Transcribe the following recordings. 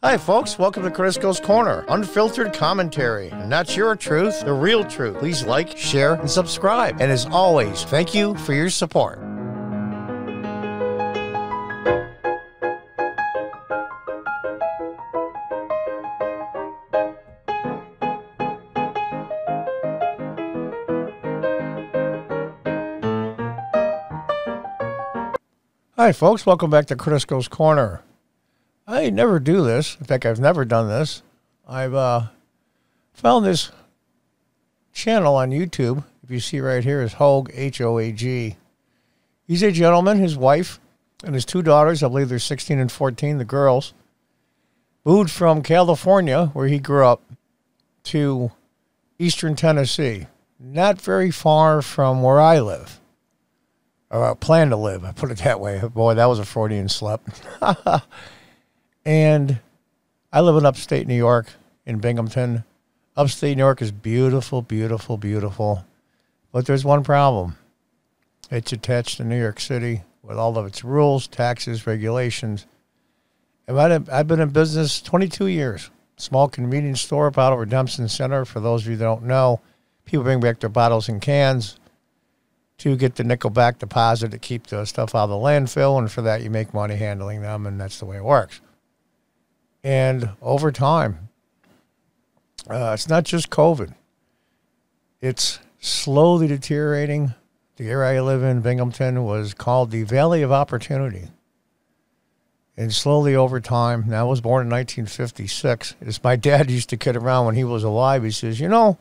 Hi, folks. Welcome to Cordisco's Corner. Unfiltered commentary. Not your truth, the real truth. Please like, share, and subscribe. And as always, thank you for your support. Hi, folks. Welcome back to Cordisco's Corner. I never do this. In fact, I've never done this. I've uh, found this channel on YouTube. If you see right here, is Hoag H O A G. He's a gentleman. His wife and his two daughters, I believe they're 16 and 14, the girls, moved from California, where he grew up, to Eastern Tennessee, not very far from where I live or I plan to live. I put it that way. Boy, that was a Freudian slip. and I live in upstate New York in Binghamton. Upstate New York is beautiful, beautiful, beautiful. But there's one problem. It's attached to New York City with all of its rules, taxes, regulations. And I've been in business 22 years. Small convenience store, Bottle Redemption Center. For those of you that don't know, people bring back their bottles and cans to get the nickel back deposit to keep the stuff out of the landfill. And for that, you make money handling them. And that's the way it works. And over time, uh, it's not just COVID, it's slowly deteriorating. The area I live in, Binghamton, was called the Valley of Opportunity. And slowly over time, now I was born in 1956. As my dad used to kid around when he was alive, he says, You know,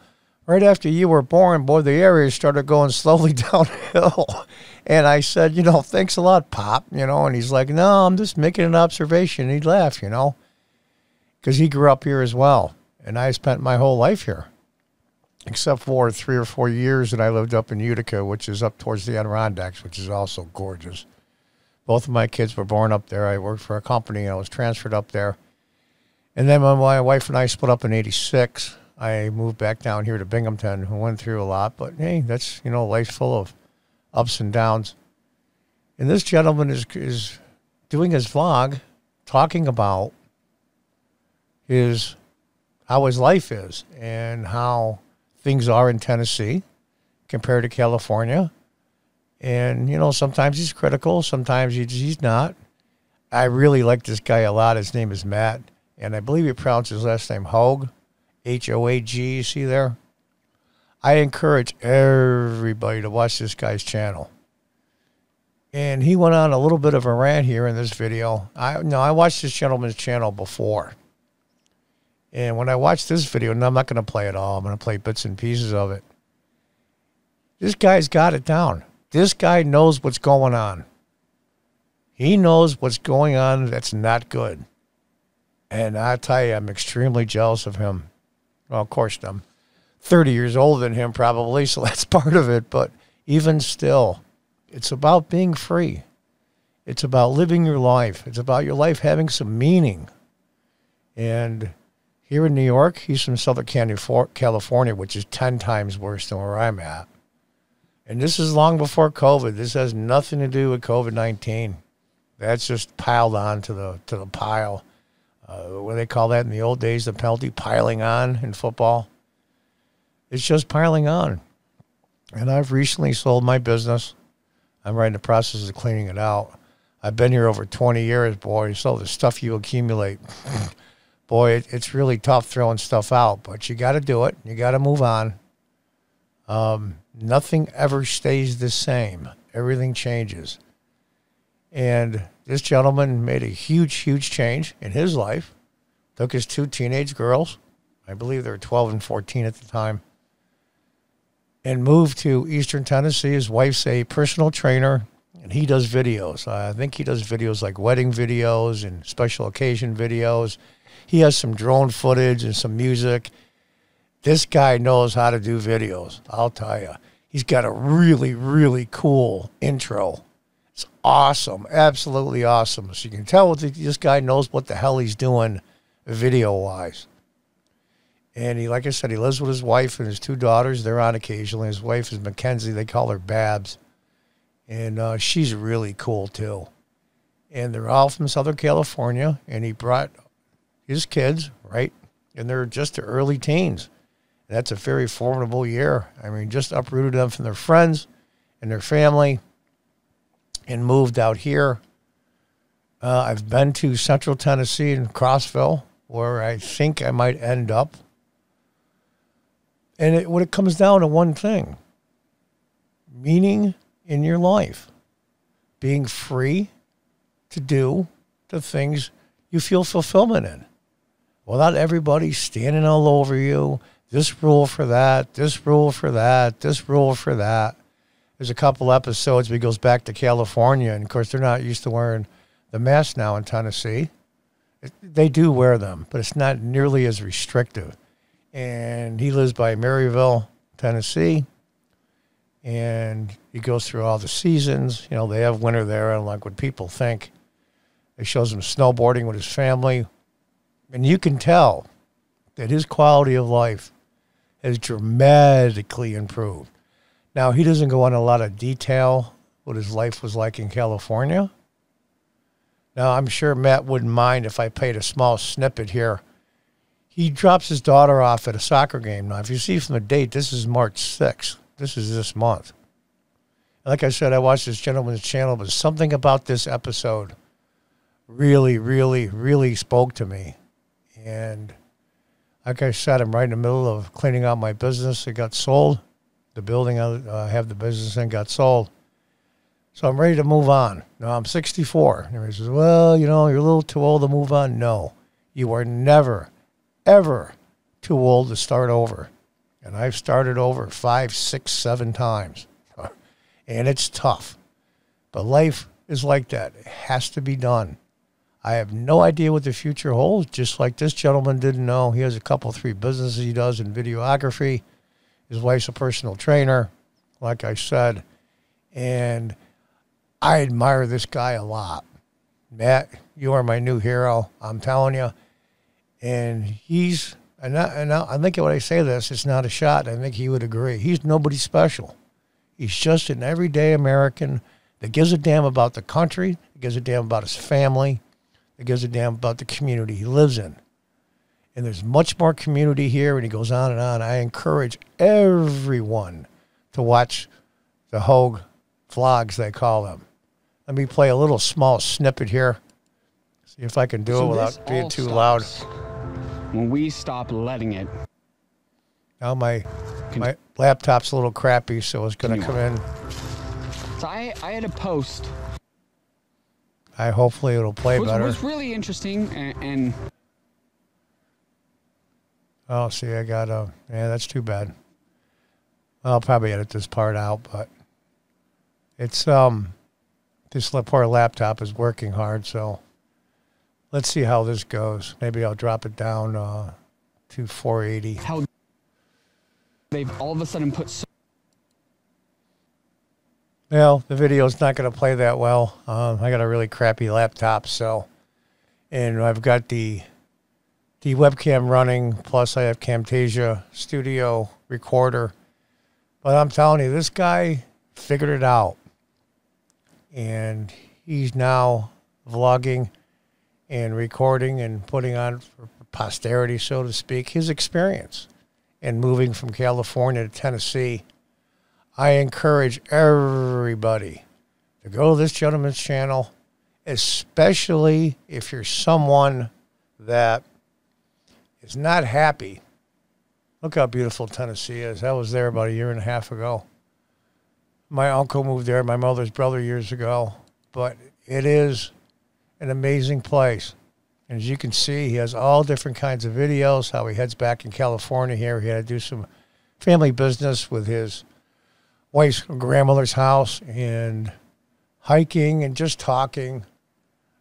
right after you were born, boy, the area started going slowly downhill. and I said, you know, thanks a lot, Pop, you know. And he's like, no, I'm just making an observation. he'd laugh, you know, because he grew up here as well. And I spent my whole life here, except for three or four years that I lived up in Utica, which is up towards the Adirondacks, which is also gorgeous. Both of my kids were born up there. I worked for a company and I was transferred up there. And then when my wife and I split up in 86, I moved back down here to Binghamton and went through a lot. But hey, that's, you know, life's full of ups and downs. And this gentleman is, is doing his vlog talking about his how his life is and how things are in Tennessee compared to California. And, you know, sometimes he's critical, sometimes he's not. I really like this guy a lot. His name is Matt, and I believe he pronounced his last name Hoag. H O A G. You see there? I encourage everybody to watch this guy's channel. And he went on a little bit of a rant here in this video. I no, I watched this gentleman's channel before. And when I watch this video, and I'm not going to play it all, I'm going to play bits and pieces of it. This guy's got it down. This guy knows what's going on. He knows what's going on that's not good. And I tell you, I'm extremely jealous of him. Well, of course, I'm 30 years older than him, probably, so that's part of it. But even still, it's about being free. It's about living your life. It's about your life having some meaning. And here in New York, he's from Southern California, which is 10 times worse than where I'm at. And this is long before COVID. This has nothing to do with COVID 19. That's just piled on to the, to the pile uh, what they call that in the old days, the penalty piling on in football. It's just piling on. And I've recently sold my business. I'm right in the process of cleaning it out. I've been here over 20 years, boy. So the stuff you accumulate, boy, it, it's really tough throwing stuff out, but you got to do it. You got to move on. Um, nothing ever stays the same, everything changes. And this gentleman made a huge, huge change in his life. Took his two teenage girls, I believe they were 12 and 14 at the time, and moved to Eastern Tennessee. His wife's a personal trainer, and he does videos. I think he does videos like wedding videos and special occasion videos. He has some drone footage and some music. This guy knows how to do videos, I'll tell you. He's got a really, really cool intro it's awesome, absolutely awesome. So you can tell this guy knows what the hell he's doing video wise. And he, like I said, he lives with his wife and his two daughters. They're on occasionally. His wife is Mackenzie. They call her Babs. And uh, she's really cool too. And they're all from Southern California. And he brought his kids, right? And they're just the early teens. That's a very formidable year. I mean, just uprooted them from their friends and their family and moved out here. Uh, I've been to Central Tennessee and Crossville, where I think I might end up. And it, when it comes down to one thing meaning in your life, being free to do the things you feel fulfillment in without everybody standing all over you. This rule for that, this rule for that, this rule for that. There's a couple episodes where he goes back to California, and of course, they're not used to wearing the mask now in Tennessee. They do wear them, but it's not nearly as restrictive. And he lives by Maryville, Tennessee, and he goes through all the seasons. You know, they have winter there, unlike what people think. It shows him snowboarding with his family, and you can tell that his quality of life has dramatically improved. Now, he doesn't go on a lot of detail what his life was like in California. Now, I'm sure Matt wouldn't mind if I played a small snippet here. He drops his daughter off at a soccer game. Now, if you see from the date, this is March 6th. This is this month. Like I said, I watched this gentleman's channel, but something about this episode really, really, really spoke to me. And like I said, I'm right in the middle of cleaning out my business. It got sold. The building I uh, have the business in got sold. So I'm ready to move on. Now I'm 64. And he says, Well, you know, you're a little too old to move on. No, you are never, ever too old to start over. And I've started over five, six, seven times. and it's tough. But life is like that. It has to be done. I have no idea what the future holds, just like this gentleman didn't know. He has a couple, three businesses he does in videography. His wife's a personal trainer, like I said. And I admire this guy a lot. Matt, you are my new hero. I'm telling you. And he's, and, I, and I think when I say this, it's not a shot. I think he would agree. He's nobody special. He's just an everyday American that gives a damn about the country, gives a damn about his family, that gives a damn about the community he lives in. And there's much more community here, and he goes on and on. I encourage everyone to watch the Hoag vlogs, they call them. Let me play a little small snippet here. See if I can do so it without being too loud. When we stop letting it. Now my my laptop's a little crappy, so it's going to come in. So I, I had a post I hopefully it'll play what's, better. What's really interesting and, and oh, see, I got a yeah. That's too bad. I'll probably edit this part out, but it's um this poor laptop is working hard, so let's see how this goes. Maybe I'll drop it down uh, to 480. How they've all of a sudden put. So well, the video's not going to play that well. Um, I got a really crappy laptop, so, and I've got the the webcam running. Plus, I have Camtasia Studio Recorder. But I'm telling you, this guy figured it out, and he's now vlogging and recording and putting on for posterity, so to speak, his experience and moving from California to Tennessee I encourage everybody to go to this gentleman's channel, especially if you're someone that is not happy. Look how beautiful Tennessee is. I was there about a year and a half ago. My uncle moved there, my mother's brother years ago, but it is an amazing place. And as you can see, he has all different kinds of videos. How he heads back in California here. He had to do some family business with his wife's grandmother's house and hiking and just talking.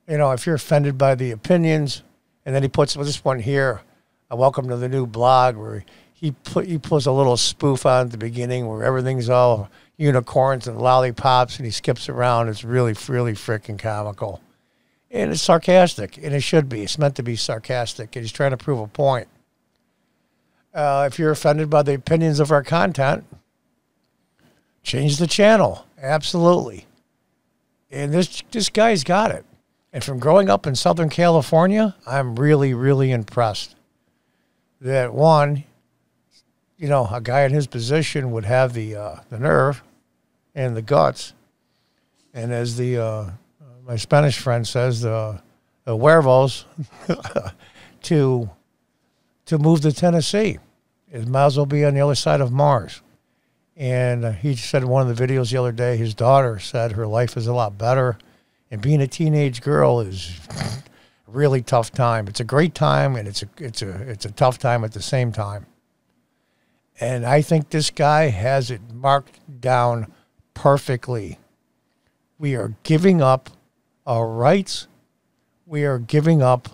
You know, if you're offended by the opinions, and then he puts well, this one here, a welcome to the new blog, where he put he puts a little spoof on at the beginning where everything's all unicorns and lollipops, and he skips around. It's really, really freaking comical, and it's sarcastic, and it should be. It's meant to be sarcastic, and he's trying to prove a point. Uh, if you're offended by the opinions of our content, change the channel. Absolutely. And this this guy's got it. And from growing up in Southern California, I'm really, really impressed that one, you know, a guy in his position would have the uh, the nerve and the guts, and as the uh, my Spanish friend says, the, the huevos to to move to Tennessee. It might as well be on the other side of Mars. And he said in one of the videos the other day, his daughter said her life is a lot better. And being a teenage girl is a really tough time. It's a great time and it's a, it's a, it's a tough time at the same time. And I think this guy has it marked down perfectly. We are giving up our rights. We are giving up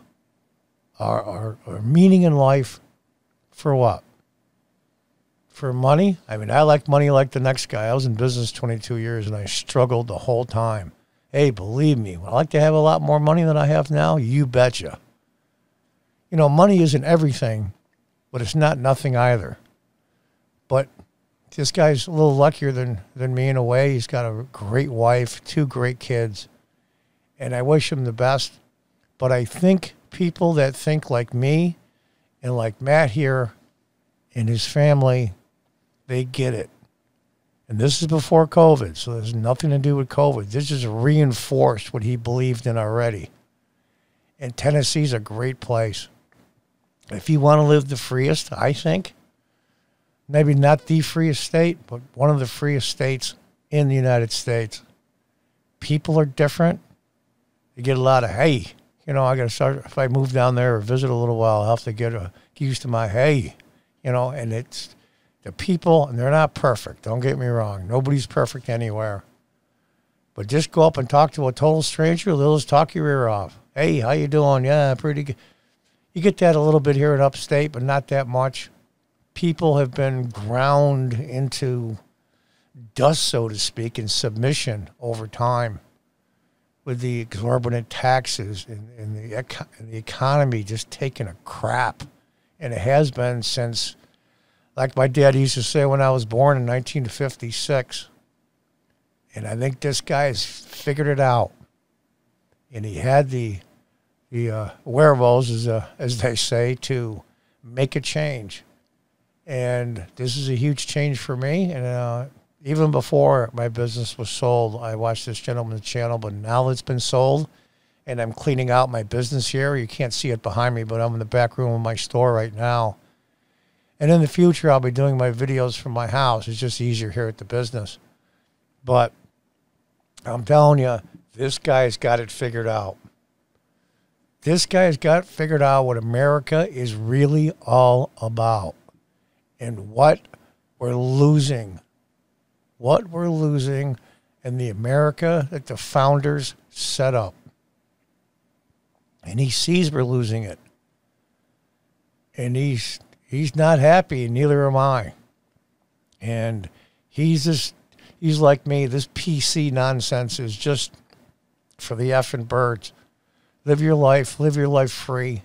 our, our, our meaning in life for what? For money? I mean, I like money like the next guy. I was in business 22 years and I struggled the whole time. Hey, believe me, would I like to have a lot more money than I have now? You betcha. You know, money isn't everything, but it's not nothing either. But this guy's a little luckier than, than me in a way. He's got a great wife, two great kids, and I wish him the best. But I think people that think like me and like Matt here and his family, they get it. And this is before COVID, so there's nothing to do with COVID. This just reinforced what he believed in already. And Tennessee's a great place. If you want to live the freest, I think, maybe not the freest state, but one of the freest states in the United States. People are different. You get a lot of, hey, you know, I got to start, if I move down there or visit a little while, I'll have to get, a, get used to my, hey, you know, and it's the people, and they're not perfect. Don't get me wrong. Nobody's perfect anywhere. But just go up and talk to a total stranger, they'll just talk your ear off. Hey, how you doing? Yeah, pretty good. You get that a little bit here in upstate, but not that much people have been ground into dust, so to speak, in submission over time with the exorbitant taxes and, and, the, and the economy just taking a crap. And it has been since, like my dad used to say when I was born in 1956. And I think this guy has figured it out. And he had the the uh, wherewithals, as, uh, as they say, to make a change and this is a huge change for me. And uh, even before my business was sold, I watched this gentleman's channel. But now it's been sold, and I'm cleaning out my business here. You can't see it behind me, but I'm in the back room of my store right now. And in the future, I'll be doing my videos from my house. It's just easier here at the business. But I'm telling you, this guy's got it figured out. This guy's got figured out what America is really all about and what we're losing. What we're losing in the America that the founders set up. And he sees we're losing it. And he's he's not happy, and neither am I. And he's just he's like me. This PC nonsense is just for the effing birds. Live your life, live your life free.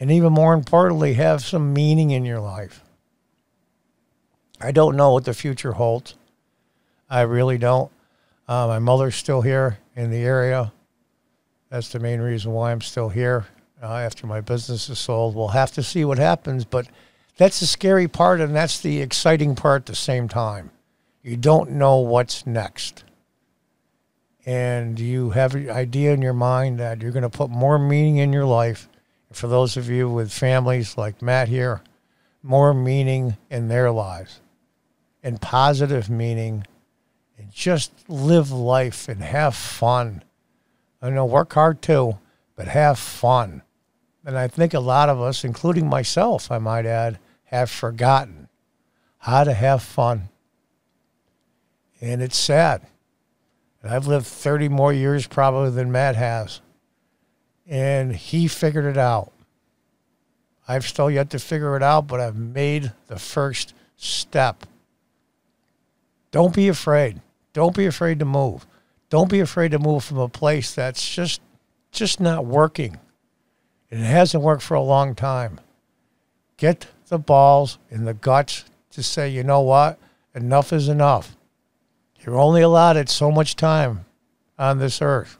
And even more importantly, have some meaning in your life. I don't know what the future holds. I really don't. Uh, my mother's still here in the area. That's the main reason why I'm still here uh, after my business is sold. We'll have to see what happens, but that's the scary part, and that's the exciting part at the same time. You don't know what's next. And you have an idea in your mind that you're going to put more meaning in your life. For those of you with families like Matt here, more meaning in their lives and positive meaning and just live life and have fun. I know work hard too, but have fun. And I think a lot of us, including myself, I might add, have forgotten how to have fun. And it's sad. And I've lived 30 more years probably than Matt has. And he figured it out. I've still yet to figure it out, but I've made the first step. Don't be afraid. Don't be afraid to move. Don't be afraid to move from a place that's just just not working. It hasn't worked for a long time. Get the balls and the guts to say, you know what? Enough is enough. You're only allotted so much time on this earth.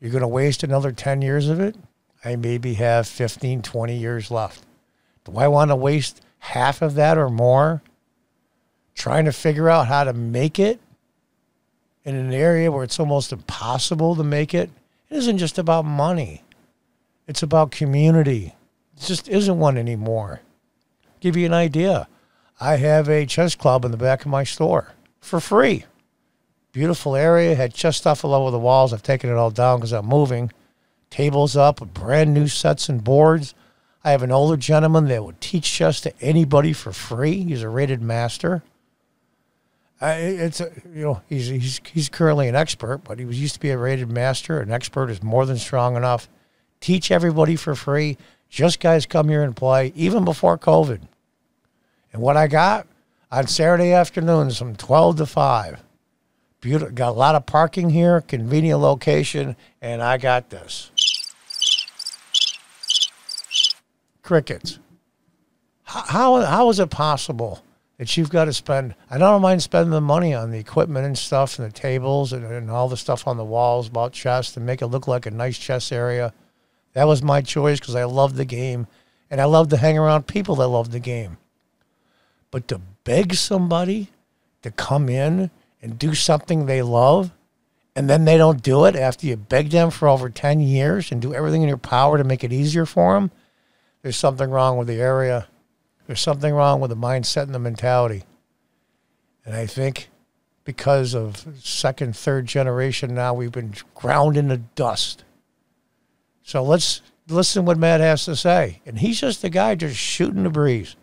You're going to waste another 10 years of it? I maybe have 15, 20 years left. Do I want to waste half of that or more trying to figure out how to make it in an area where it's almost impossible to make it? It isn't just about money, it's about community. It just isn't one anymore. Give you an idea. I have a chess club in the back of my store for free. Beautiful area, had chess stuff all over the walls. I've taken it all down because I'm moving. Tables up brand new sets and boards. I have an older gentleman that would teach chess to anybody for free. He's a rated master. I, it's a, you know he's he's he's currently an expert, but he was used to be a rated master. An expert is more than strong enough. Teach everybody for free. Just guys come here and play, even before COVID. And what I got on Saturday afternoons from twelve to five. Beautiful, got a lot of parking here, convenient location, and I got this. Crickets. How, how, how is it possible that you've got to spend? I don't mind spending the money on the equipment and stuff and the tables and, and all the stuff on the walls about chess to make it look like a nice chess area. That was my choice because I love the game and I love to hang around people that love the game. But to beg somebody to come in and do something they love and then they don't do it after you beg them for over 10 years and do everything in your power to make it easier for them, there's something wrong with the area. There's something wrong with the mindset and the mentality. And I think because of second, third generation now, we've been ground into dust. So let's listen what Matt has to say. And he's just a guy just shooting the breeze.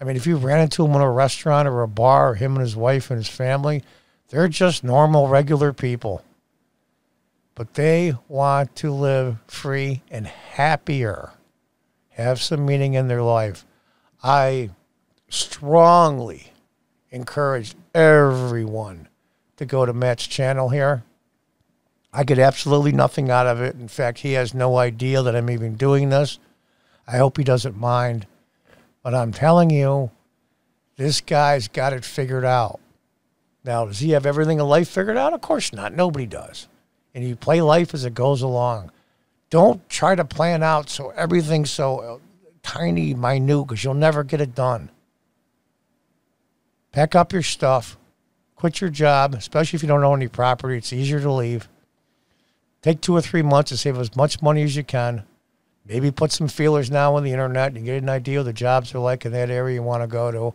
I mean, if you ran into him in a restaurant or a bar, or him and his wife and his family, they're just normal, regular people. But they want to live free and happier, have some meaning in their life. I strongly encourage everyone to go to Matt's channel here. I get absolutely nothing out of it. In fact, he has no idea that I'm even doing this. I hope he doesn't mind. But I'm telling you, this guy's got it figured out. Now, does he have everything in life figured out? Of course not. Nobody does. And you play life as it goes along. Don't try to plan out so everything's so tiny, minute, because you'll never get it done. Pack up your stuff, quit your job, especially if you don't own any property. It's easier to leave. Take two or three months to save as much money as you can maybe put some feelers now on the internet and get an idea of the jobs are like in that area you want to go to.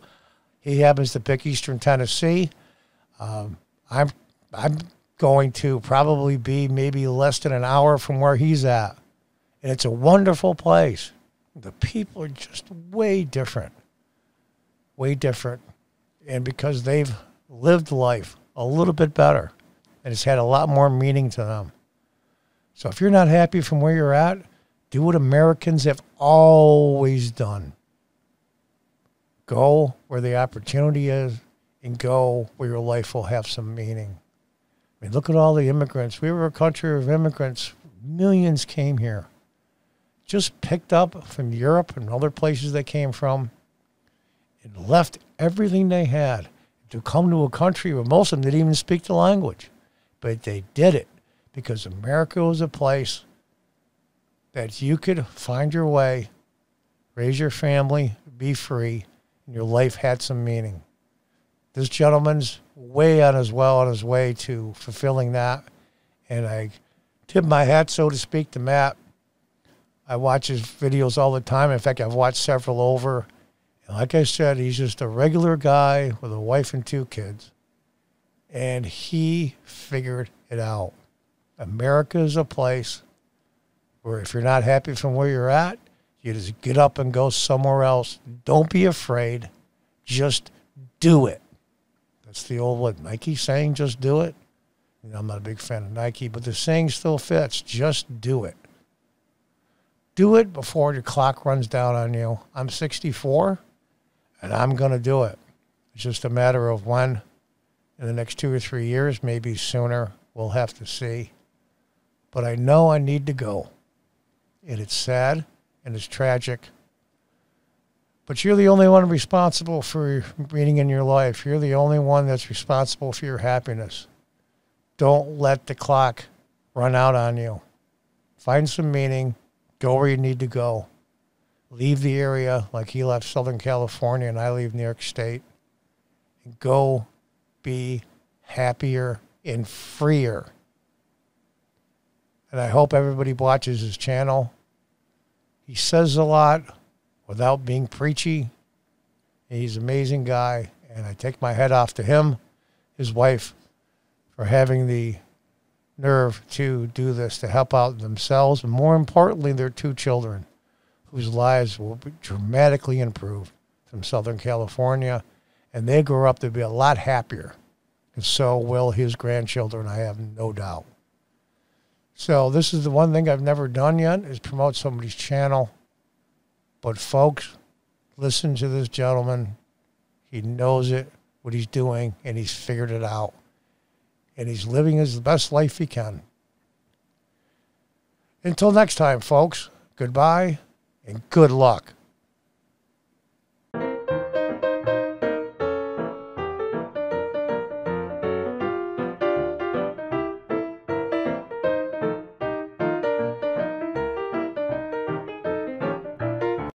He happens to pick Eastern Tennessee. Um, I'm I'm going to probably be maybe less than an hour from where he's at, and it's a wonderful place. The people are just way different, way different, and because they've lived life a little bit better, and it's had a lot more meaning to them. So if you're not happy from where you're at, do what Americans have always done. Go where the opportunity is and go where your life will have some meaning. I mean, look at all the immigrants. We were a country of immigrants. Millions came here. Just picked up from Europe and other places they came from and left everything they had to come to a country where most of them didn't even speak the language. But they did it because America was a place that you could find your way, raise your family, be free, and your life had some meaning. This gentleman's way on his well on his way to fulfilling that. And I tip my hat, so to speak, to Matt. I watch his videos all the time. In fact, I've watched several over. And like I said, he's just a regular guy with a wife and two kids. And he figured it out. America is a place where if you're not happy from where you're at, you just get up and go somewhere else. Don't be afraid. Just do it. That's the old what Nike saying, just do it. You know, I'm not a big fan of Nike, but the saying still fits. Just do it. Do it before your clock runs down on you. I'm 64 and I'm going to do it. It's just a matter of when in the next two or three years, maybe sooner. We'll have to see. But I know I need to go and it's sad and it's tragic. But you're the only one responsible for meaning in your life. You're the only one that's responsible for your happiness. Don't let the clock run out on you. Find some meaning. Go where you need to go. Leave the area like he left Southern California and I leave New York State. And go be happier and freer. And I hope everybody watches his channel. He says a lot without being preachy. He's an amazing guy. And I take my head off to him, his wife, for having the nerve to do this to help out themselves, and more importantly, their two children, whose lives will be dramatically improved from Southern California, and they grow up to be a lot happier, and so will his grandchildren. I have no doubt. So this is the one thing I've never done yet is promote somebody's channel. But folks, listen to this gentleman. He knows it, what he's doing, and he's figured it out and he's living his best life he can. Until next time, folks, goodbye and good luck.